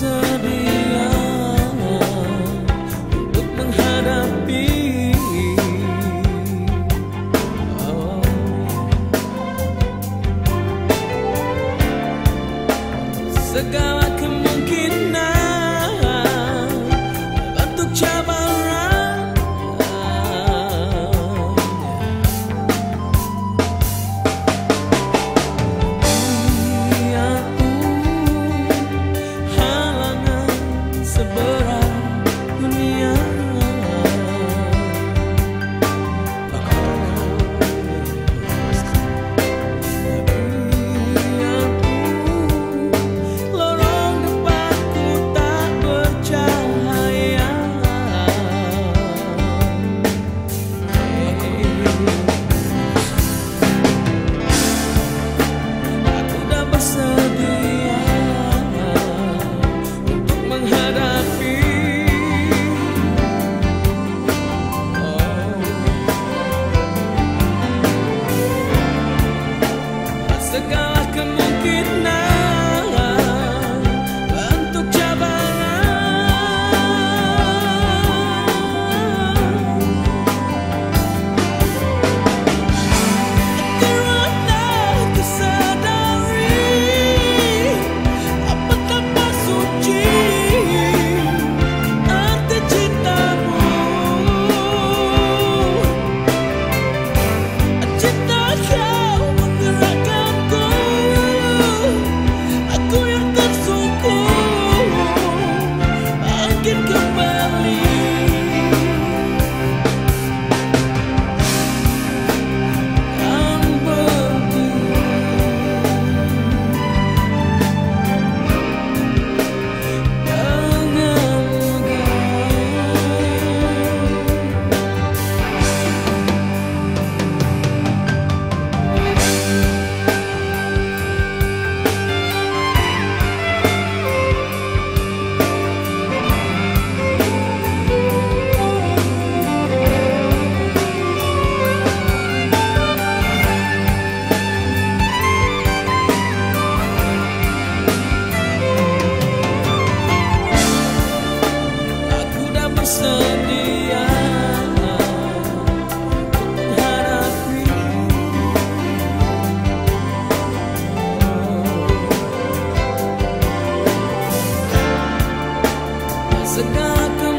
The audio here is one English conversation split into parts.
to be Senator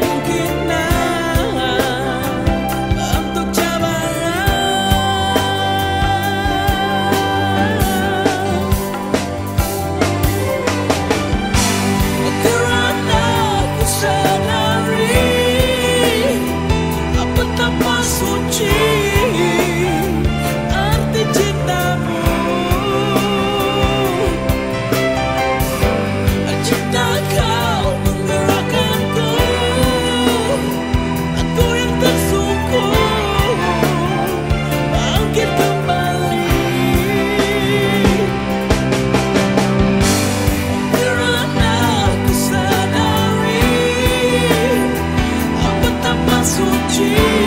Jesus.